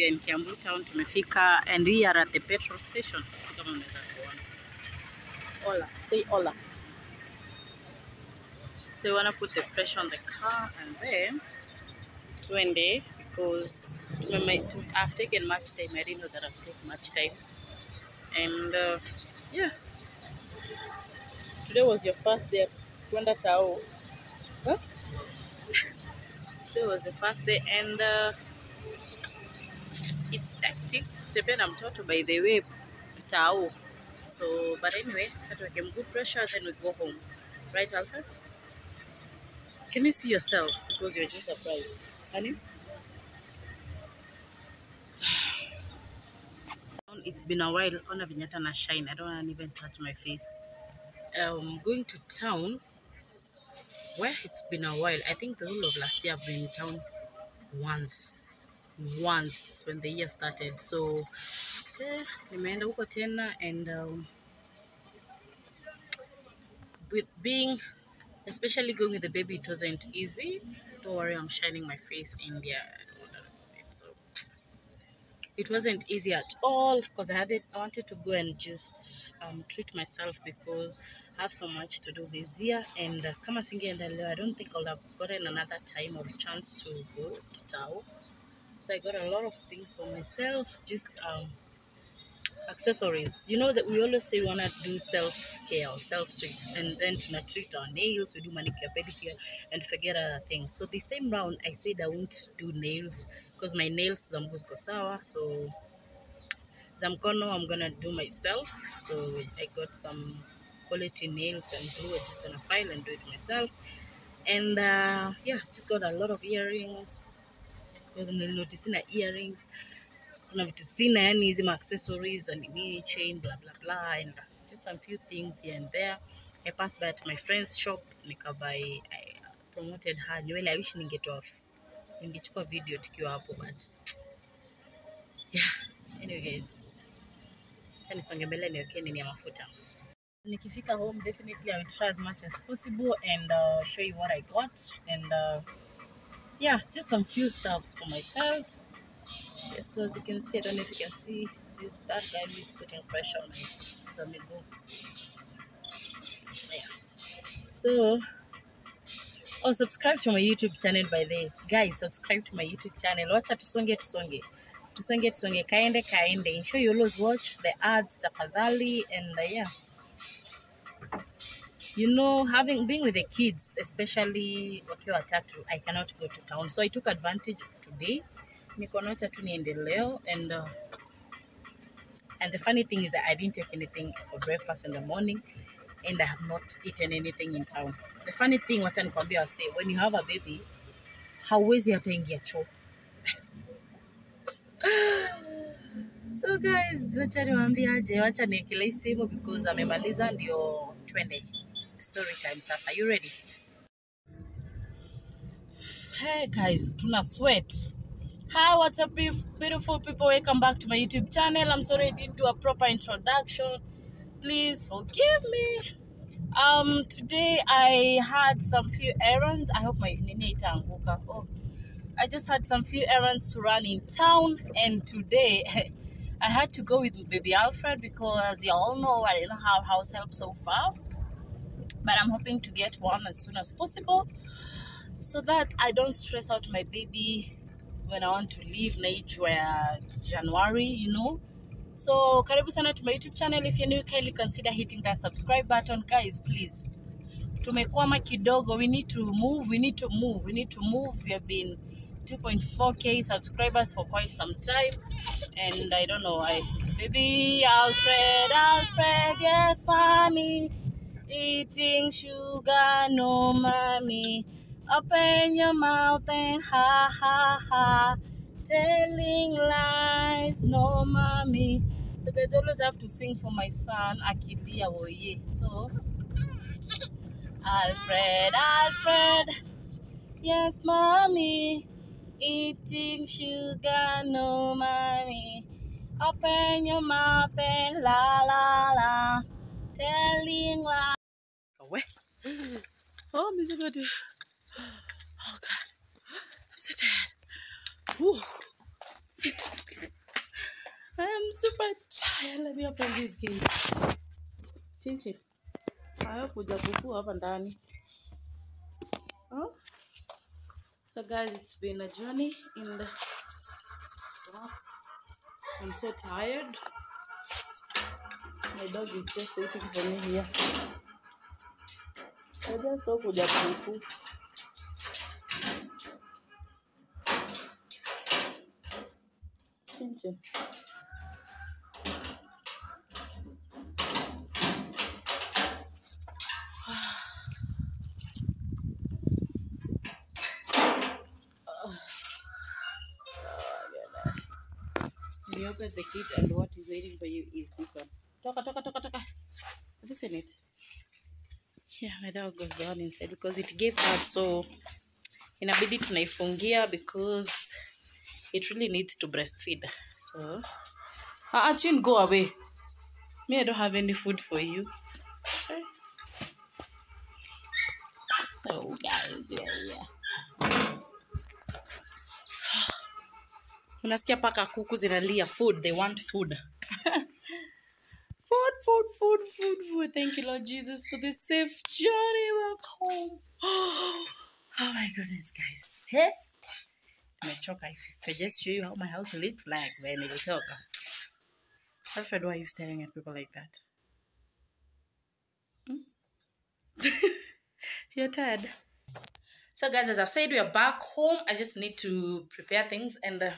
Are in Kiambu town tumefika and we are at the petrol station. Kama unaweza kuona. Ola, say Ola. So we wanna put the pressure on the car and then tuende because I've taken much time. I didn't know that I've taken much time. And uh, yeah. Today was your first day at Kwenda Tao. Huh? Today was the first day and uh, it's hectic. Kutembea na mtoto by the way tao so but anyway tatuweke mguu pressure then we go home. Right alfred? Can you see yourself? Because you're just surprised. Honey? It's been a while. Ona vinyata na shine. I don't even touch my face. Um going to town? Where? It's been a while. I think the whole of last year i've been in town once once when the year started. So eh, nimeenda huko and um, with being especially going with the baby it wasn't easy. Don't worry i'm shining my face india so it wasn't easy at all because I had it, I wanted to go and just um, treat myself because I have so much to do this year. And uh, kama leo I don't think I'll have gotten another time or chance to go to Tao so I got a lot of things for myself just um, accessories. You know that we always say we want to do self-care or self-treat and then tuna treat our nails. We do manicure pedicure and forget other things. So this time round I said I won't do nails because my nails zangu ziko sawa so za mkono I'm gonna do myself. So I got some quality nails and glue. I'm just gonna file and do it myself. And uh, yeah just got a lot of earrings nilinotice sina earrings kuna vitu sina yani hizi ma accessories and me chain blah blah blah and just some few things here and there. I passed by at my friend's shop nikabuy I promoted her. Nywele I wish ningetoa ningechukua video tukiwa hapo but yeah. Anyway guys acha nisonge mbele niwekee nini ya mafuta. Nikifika home definitely I will try as much as possible and uh, show you what I got and uh, yeah just some few stuffs for myself yeah, so as you can see I don't know if you can see this that guy is putting pressure on my Zamigo yeah so Oh, subscribe to my YouTube channel by the way. Guys, subscribe to my YouTube channel. Wacha tusonge tusonge. Tusonge tusonge. Kaende kaende. Ensure you always watch the ads tafadhali and uh, yeah. You know, having being with the kids, especially wakiwa watatu, I cannot go to town. So I took advantage of today. Niko nacha tu niende leo and uh, and the funny thing is that I didn't take anything for breakfast in the morning and I have not eaten anything in town. The funny thing, wacha nikwambia wase, when you have a baby, hauwezi hata ingia choo. So guys, wacha niwaambiaje wacha niekelei simu because amemaliza ndio twende story time sasa. You ready? Hey guys, tuna sweat. Hi, what's up, beautiful people? Welcome back to my YouTube channel. I'm sorry I didn't do a proper introduction. Please forgive me. Um, today I had some few errands. I hope my nini itaanguka. Oh, I just had some few errands to run in town, and today I had to go with baby Alfred because you all know I didn't have house help so far. But I'm hoping to get one as soon as possible so that I don't stress out my baby when I want to leave Nigeria January, you know. So karibu sana to my YouTube channel. If you're new, kindly consider hitting that subscribe button. Guys, please. Tumekwama kidogo. We need to move. We need to move. We need to move. We have been 2.4k subscribers for quite some time. And I don't know, why. baby Alfred, Alfred, yes, mommy. Eating sugar, no mommy. Open your mouth and ha ha ha. Telling lies, no mommy. So guys, always have to sing for my son, Akilia Woye. So Alfred, Alfred, yes, mommy. Eating sugar, no mommy. Open your mouth and la la la. Telling lies. Oh, Mr. God. Oh, God. I'm so tired. Whew. I'm super tired. Let me open this gate. Chinchin. Hayo kuja kukua hapa ndani. Oh. So guys, it's been a journey in the I'm so tired. My dog is just waiting for me here. I just saw kuja kuku. Chinchin. You open the kit and what is waiting for you is this one. Toka, toka, toka, toka. Seen it? Yeah, my dog goes on inside because it gave birth so inabidi tunaifungia because it really needs to breastfeed. So, uh, Chin, go away. Me, I don't have any food for you. So, guys, yeah, yeah. Unasikia paka kuku zinalia food. They want food, food, food. Thank you, Lord Jesus, for this safe journey back home. Oh my goodness, guys. Hey? Nimechoka. If if I just show you how my house looks like, then talk. Alfred, why are you staring at people like that? Hmm? You're tired. So, guys, as I've said, we are back home. I just need to prepare things and uh,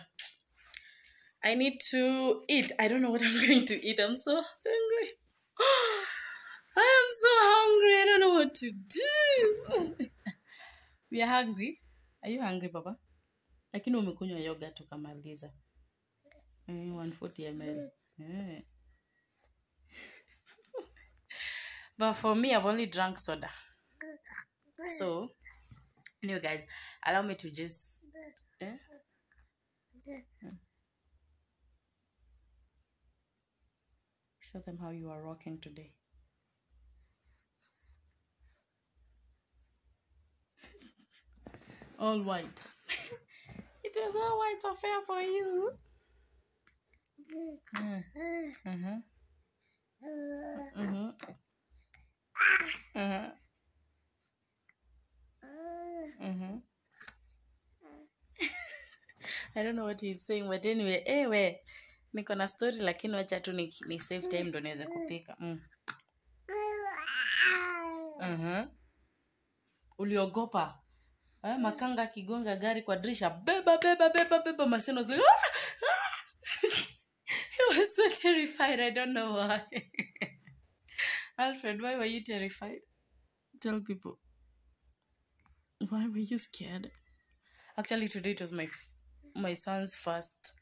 I need to eat. I don't know what I'm going to eat. I'm so hungry. I am so hungry. I don't know what to do. we are hungry. Are you hungry, Baba? Lakini umekunywa yogurt ukamaliza. Mm, 140 ml. Yeah. but for me, I've only drunk soda. So, anyway, guys, allow me to just. Eh? Show them how you are rocking today. All white. it was all white affair for you. Uh, uh-huh. Uh-huh. Uh-huh. Mhm. I don't know what he's saying but anyway, we niko na story lakini wacha tu ni, ni save time ndo niweze kupika. Mm. uh -huh. Uliogopa? Eh, makanga akigonga gari kwa dirisha, beba beba beba beba. Marcelo was like, ah! Ah! he was so terrified. I don't know why. Alfred, why were you terrified? Tell people. Why were you scared? Actually, today it was my my son's first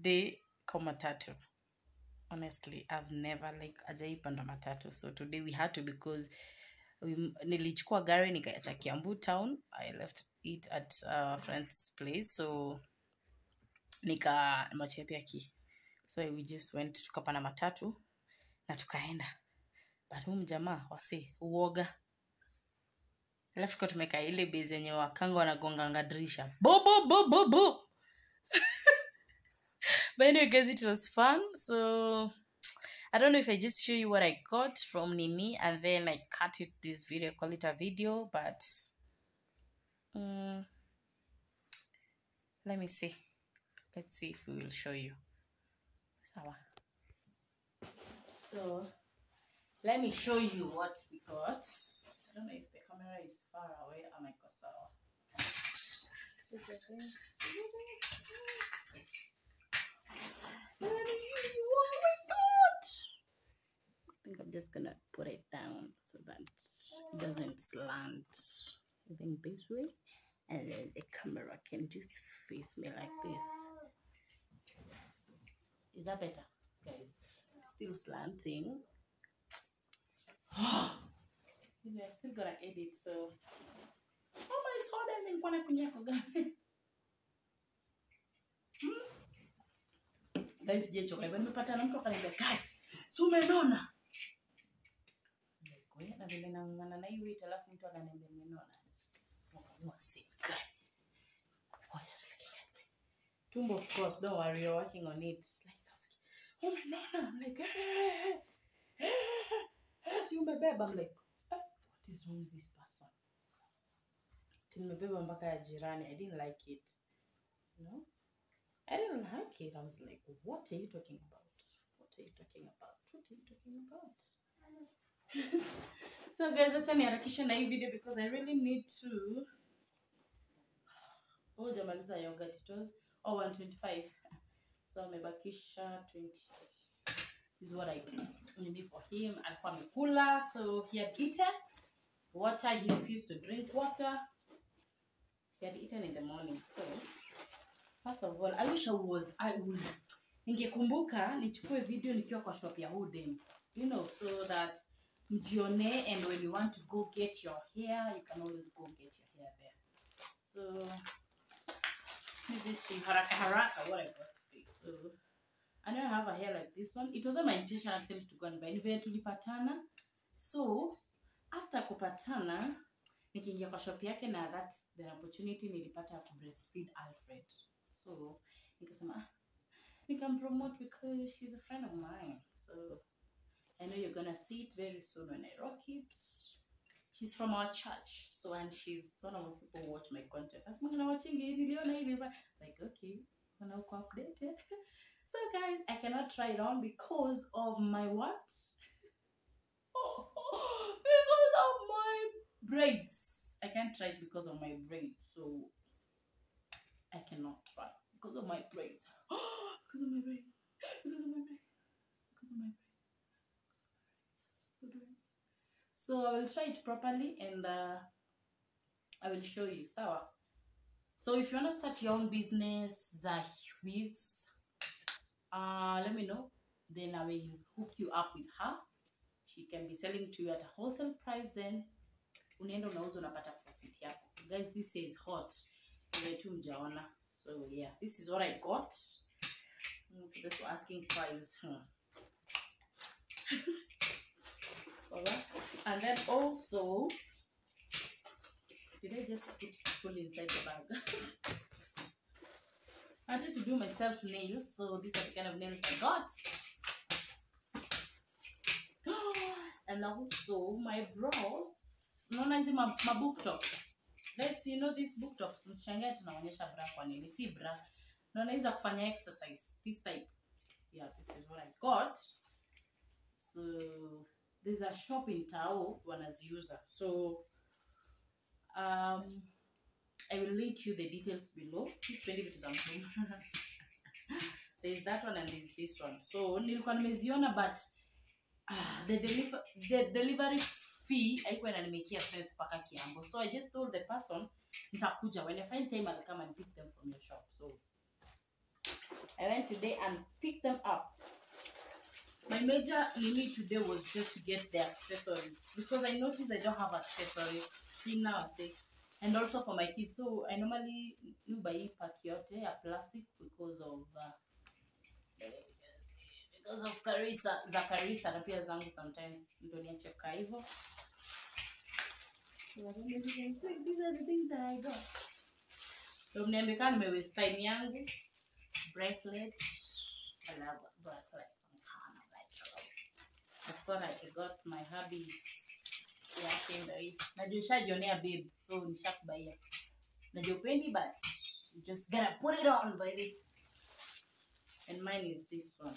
day kwa matatu. Honestly, I've never like ajaipanda matatu. So today we had to because we, nilichukua gari nikaacha Kiambu town. I left it at a friend's place. So nika machepia pia key. So we just went tukapanda matatu na tukaenda. But hu mjamaa wase uoga. Alafu tuka tumeka ile bezi yenye wakanga wanagonganga dirisha. bobobobobo bo bo bo bo. But anyway, guys, it was fun. So I don't know if I just show you what I got from Nini and then I cut it this video, call it a video, but mm, let me see. Let's see if we will show you. So let me show you what we got. I don't know if the camera is far away. I sawa. Oh my god! I think I'm just gonna put it down so that it doesn't slant. I think this way, and then the camera can just face me like this. Is that better, guys? It's still slanting. Anyway, I still gotta edit, so. Oh my soda, nilikuwa nakunywa kwa gari. Guys, sijachoka hivyo, nimepata na mtu akaniambia kai, si umenona? Na vile nang'ang'ana na hiyo weight, alafu mtu ananiambia nimenona. Nikaamua si kai. Just looking at me. Tumbo, of course, don't worry, you're working on it. Like, umenona? I'm like, eh, eh, eh, si umebeba? I'm like, eh, what is wrong with this person? Tumebeba mpaka ya jirani. I didn't like it. Know? I didn't like it. I was like, what are you talking about? What are you talking about? What are you talking about? so guys, acha niharakishe na hii video because I really need to oh jamaliza yogurt it was oh 125 so amebakisha 20 is what I maybe for him alikuwa amekula so he had eaten water he refused to drink water he had eaten in the morning so First of all, I wish I was I would ningekumbuka nichukue video nikiwa kwa shop ya Udem You know, so that mjione and when you want to go get your hair, you can always go get your hair there. So this is haraka haraka what I got today. So I know I have a hair like this one. It wasn't my intention actually to go and buy. Nivea tulipatana. So after kupatana nikiingia kwa shop yake na that's the opportunity nilipata ya kubreastfeed Alfred. So nikasema ah, nikampromote because she's a friend of mine. So I know you're gonna see it very soon when I rock it. She's from our church, so and she's one of the people who watch my content. Nasema na watching hii niliona niliona." like okay, wana uko updated. So guys, I cannot try it on because of my what? because of my braids. I can't try it because of my braids. So I cannot try because of my braids. because of my braids. Because of my braids. Because of my braids. Good braids. So I will try it properly and uh, I will show you. Sawa. So if you want to start your own business, za wigs, uh, let me know. Then I will hook you up with her. She can be selling to you at a wholesale price. Then unaenda unauza unapata profit yako. Guys, this is hot. So yeah, this is what I got. Mm, who are asking price. Hmm. Alright. And then also, did I just put full inside the bag? I wanted to do myself nails, so these are the kind of nails I got. and also my brows. Unaona hizi ma- mabook top. Guys, you know this book top msishangae tunaonyesha bra kwa nini? Si bra. Na unaweza kufanya exercise this type. Yeah, this is what I got. So there's a shop in Tao wanaziuza. So um I will link you the details below. Sipendi vitu za mtu. there's that one and there's this one. So nilikuwa nimeziona but uh, the, deliver, the delivery fee haikuwa inanimekia sense mpaka Kiambu. So i just told the person nitakuja. When i find time i'll come and pick them from your shop. So i went today and picked them up. My major limit today was just to get the accessories because i noticed i don't have accessories. I say and also for my kids. So i normally buy pack yote ya plastic because of uh, because of Karisa za Karisa na pia zangu sometimes ndo niache kukaa hivyo. So, I don't know if you can see, These are the things that I got. So mniambie kama nime waste time yangu. Bracelet. I love bracelets. Some kind of like I thought I got my hubby's yake ndo hii. Najua ushajionea babe, so nishakubaia. Najua upendi but you just gotta put it on baby. And mine is this one.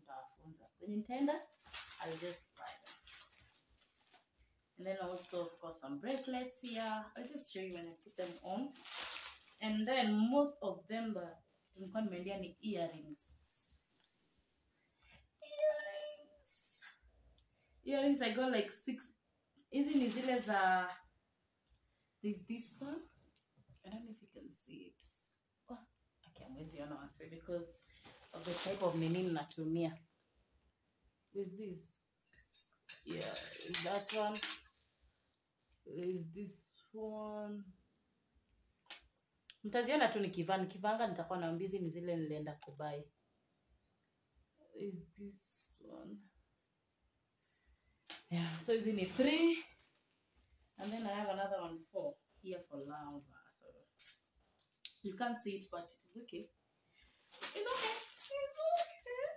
kwenye nitaenda I'll just buy them. And then also of course some bracelets here. I'll just show you when I put them on. And then most of them nilikuwa nimeendea ni earrings. Earrings. Earrings I got like six. Hizi ni zile za there's this one. I don't know if you can see it. Oh, okay, hamwezi ona wase because of the type of nini natumia. There's this. Yeah, is that one. There's this one. Mtaziona tu nikivaa, nikivanga nitakuwa na mbizi ni zile nilienda kubai. Is this one. Yeah, so hizi ni three. And then I have another one four here for lounge So you can't see it, but it's okay. It's okay. It's okay.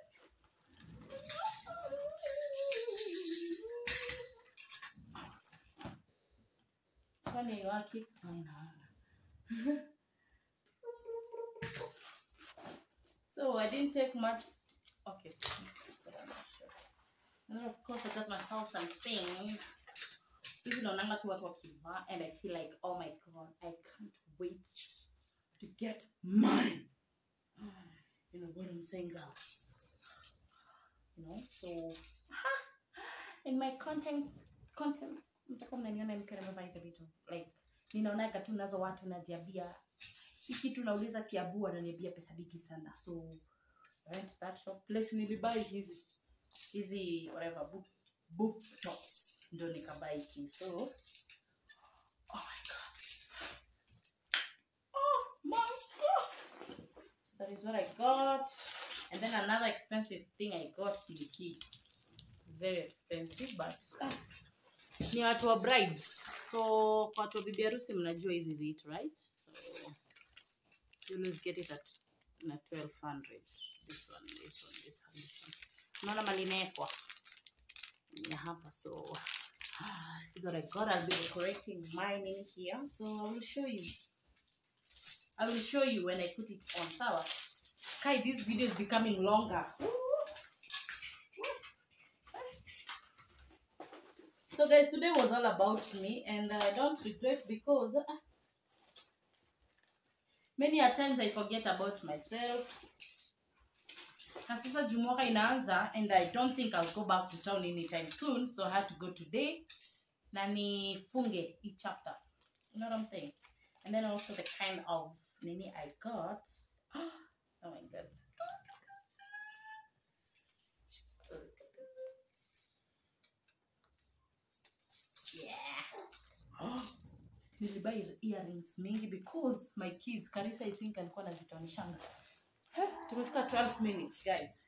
Kwani waki? so I didn't take much. Okay. And then of course I got myself some things. hivi naonanga tu watu wakivaa and i feel like oh my god i can't wait to get mine girls you know so in my content content mtakuwa mnaniona nikiwa nimevaa hizo vitu like ninaonaga tu nazo watu najiambia hii kitu nauliza kiabu ananiambia pesa bigi sana so to that shop place nilibai hizi hizi whatever book book tops ndo nikabai hiki so oh my god. Oh my god so that is what i got and then another expensive thing i got ni hii it's very expensive but ah, ni watu wa brides so kwa watu wa bibi harusi mnajua hizi vitu right so you always get it at na 1200 this one this one this one this one unaona malinekwa ya hapa so this is what I got. I'll be decorating mine in here. So I will show you. I will show you when I put it on. Sawa. Kai, this video is becoming longer. So guys, today was all about me and I don't regret because uh, many a times I forget about myself. na juu inaanza and i don't think i'll go back to town anytime soon so i had to go today na nifunge hii chapter you know what i'm saying and then also the kind of nini i got oh my god yeah. Nilibuy earrings? Mingi because my kids karisa i think alikuwa nazitonishanga Heh, tumefika 12 minutes guys.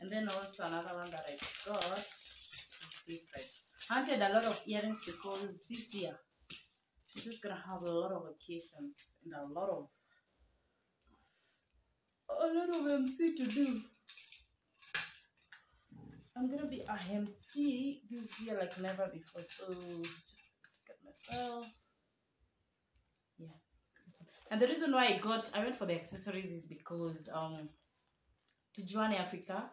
And then also another one that i got is this like hunted a lot of earrings because this year we're just gonna have a lot of occasions and a lot of a lot of MC to do. I'm gonna be a MC this year like never before, so just get myself. Yeah. And the reason why I got I went for the accessories is because um Tijuana Africa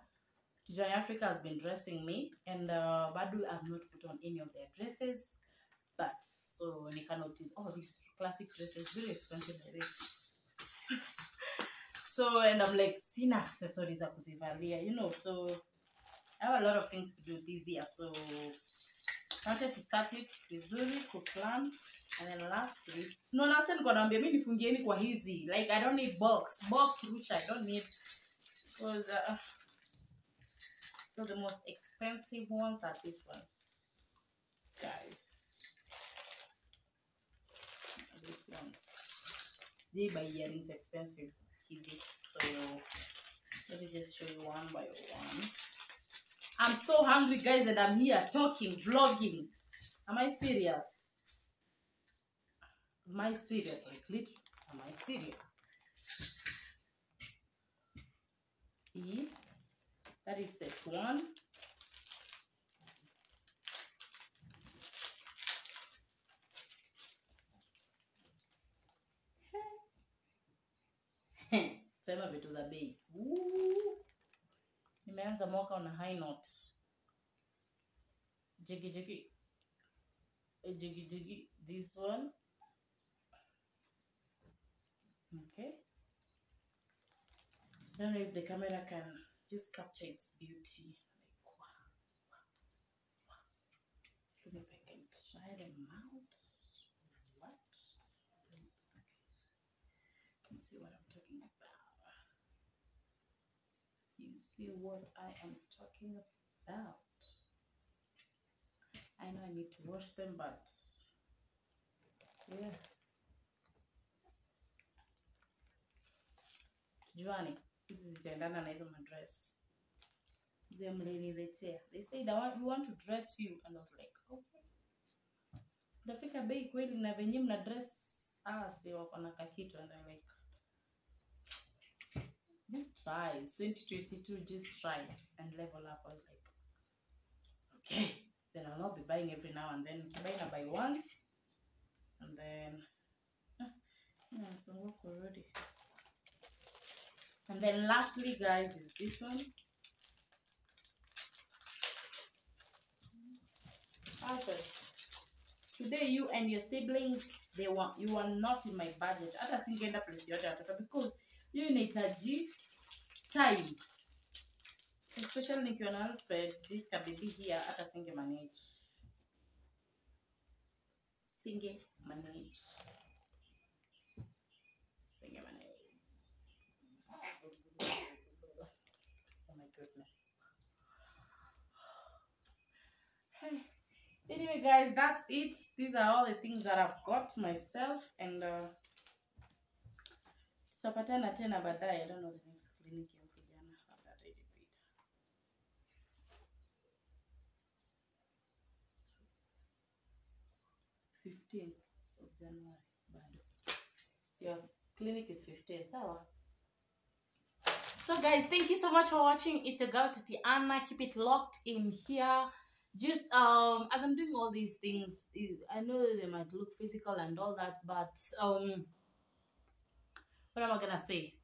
Tijuana Africa has been dressing me and uh Badu have not put on any of their dresses. But so Nika noticed oh these classic dresses very expensive. So and I'm like sina accessories za kuzivalia you know so I have a lot of things to do this year so I wanted to start it vizuri kuplan and then lastly no nasa niko naambia mi nifungieni kwa hizi like I don't need box box which I don't need because uh, so the most expensive ones are these ones guys. These ones. They buy earrings expensive so let me just show you one by one. I'm so hungry guys and I'm here talking vlogging. Am I serious? Am I serious? Like literally am I serious? E. That is set one sema vitu za bei. Nimeanza mwaka on a high note. Jigi jigi. Eh, jigi jigi. This one. Okay. I don't know if the camera can just capture its beauty. Like wow, wow, wow. See what I am talking about. I know I need to wash them, but yeah. Juani, hizi zitaendana na hizo madress. They mliniletea. They said, we want to dress you. And I was like, okay. Sitafika bei kweli na venye mna dress asi wako na kakitu and I'm like, just try. It's 2022, just try and level up. I was like, okay. Then I'll not be buying every now and then. Buying I buy once. And then, ah, yeah, so work already. And then lastly, guys, is this one. Okay. Today, you and your siblings, they want you are not in my budget. Hata singeenda place yote because hiyo inahitaji time. Especially nikiwa na Alfred this kabibi here hata singe manage. Singe manage. Singe manage. Oh my goodness. Hey. Anyway guys that's it. These are all the things that I've got myself and uh, tutapatana tena baadaye I don't know the next clinic ya kijana labda ataidipita. Fifteenth of January bado. Your clinic is 15 sawa? So guys thank you so much for watching. It's your girl Tatiana keep it locked in here. Just um as i'm doing all these things i know they might look physical and all that but um what am i gonna say?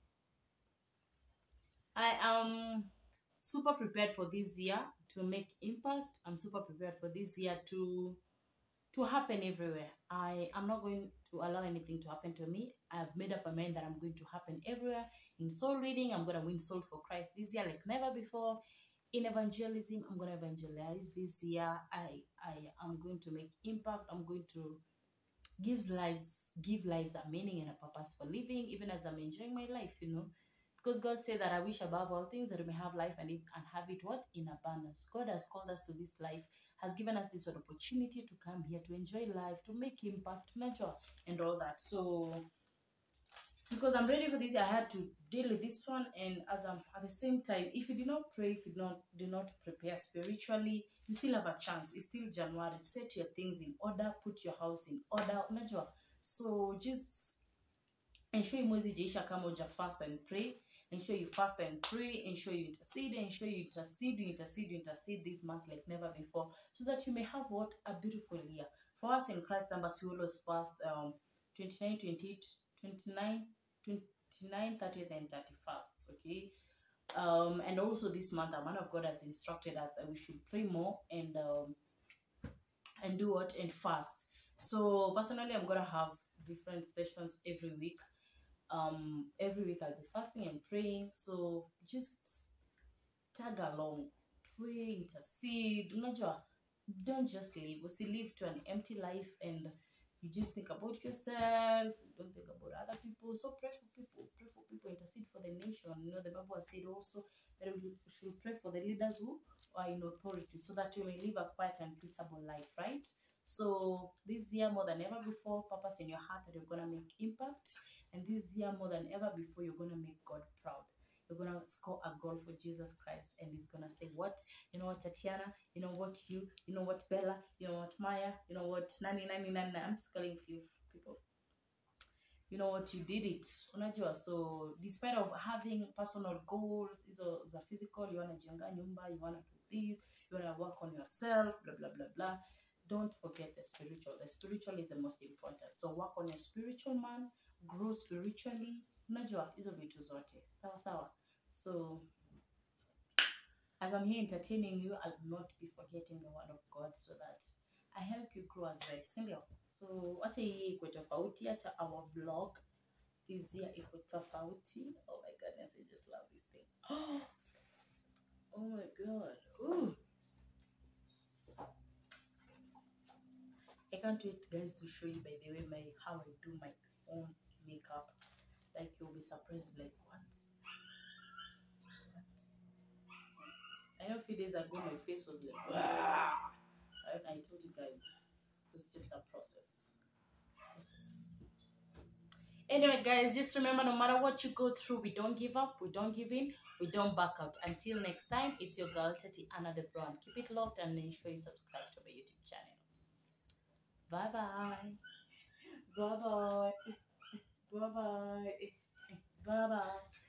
I am super prepared for this year to make impact. I'm super prepared for this year to to happen everywhere. I am not going to allow anything to happen to me. I've made up my mind that i'm going to happen everywhere. In soul reading i'm to win souls for christ this year like never before. In evangelism i'm to evangelize this year. I i am going to make impact. I'm going to give lives give lives a meaning and a purpose for living even as i'm enjoying my life you know because God said that I wish above all things that we may have life and, it, and have it what? In abundance. God has called us to this life, has given us this opportunity to come here, to enjoy life, to make impact, nurture, and all that. So, because I'm ready for this, I had to deal with this one. And as I'm at the same time, if you did not pray, if you do not do not prepare spiritually, you still have a chance. It's still January. Set your things in order, put your house in order. So just ensure you mwezi jaisha kama uja fast and pray ensure you fast and pray ensure you intercede ensure you intercede you intercede you intercede this month like never before so that you may have what a beautiful year for us in christ numbers we always fast um 29 28 29 29 30th and 31st okay? Um and also this month a man of god has instructed us that we should pray more and um and do what? And fast. So personally i'm gonna have different sessions every week. Um every week i'll be fasting and praying. So just tag along. Pray intercede. Don't just live to an empty life and you just think about yourself. you don't think about other people. So pray for people pray for people intercede for the nation. You know the bible has said also that we should pray for the leaders who are in authority so that we may live a quiet and peaceable life right? So this year more than ever before purpose in your heart that you're gonna make impact. And this year more than ever before you're gonna make god proud. You're gonna score a goal for jesus christ and he's gonna say what? You know what tatiana? You know what you? You know what bella? You know what maya? You know what nani nani nani i'm just calling a few people you know what you did it. Unajua so despite of having personal goals hizo za physical you wanna jenga nyumba you wanna do this you wanna work on yourself bla bla blah blah. Don't forget the spiritual. The spiritual is the most important. So work on your spiritual man grow spiritually. Unajua hizo vitu zote. Sawa sawa. So as i'm here entertaining you i'll not be forgetting the word of god so that i help you grow as well sindio so wacha hii ikwe tofauti hata our vlog this year iko tofauti oh my goodness i just love this thing oh oh my god Ooh. I can't wait, guys, to show you by the way my how I do my own makeup. Like you'll be surprised, like? What? I know a few days ago my face was like, "Wah!" I, I told you guys it's just a process. Anyway, guys, just remember no matter what you go through, we don't give up, we don't give in, we don't back out. Until next time, it's your girl Tati Anna the Brown. Keep it locked and ensure you subscribe to my YouTube channel. Bye bye. Bye bye. Bye bye. Bye bye.